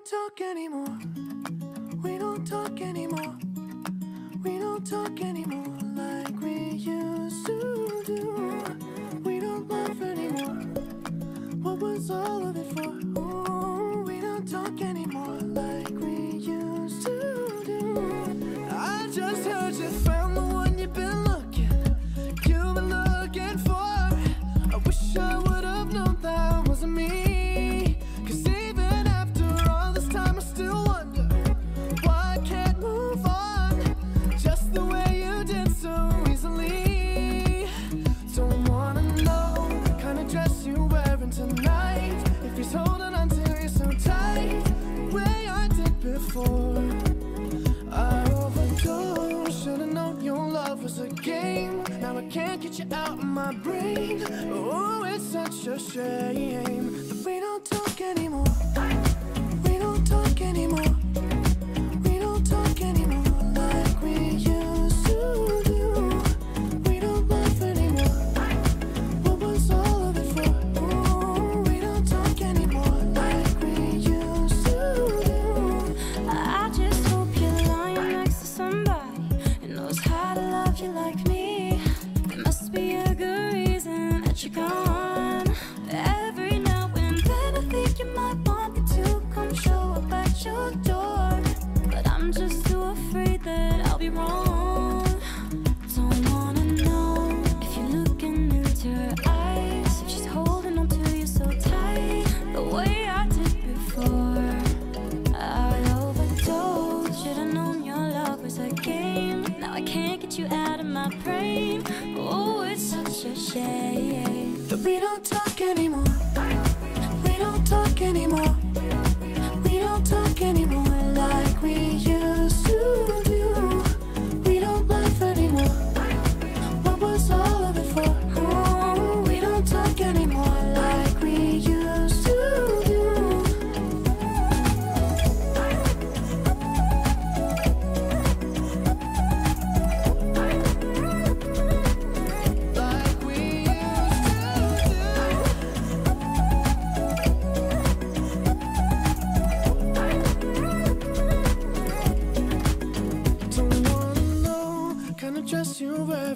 don't talk anymore. We don't talk anymore. We don't talk anymore like we used to was a game. Now I can't get you out of my brain. Oh, it's such a shame that we don't talk you're. Every now and then I think you might want me to come show up at your door. But I'm just too afraid that I'll be wrong. Don't wanna know if you're looking into her eyes. If she's holding on to you so tight, the way I did before. I overdosed. Should've known your love was a game. Now I can't get you out of my brain. Such a shame. that we don't talk anymore.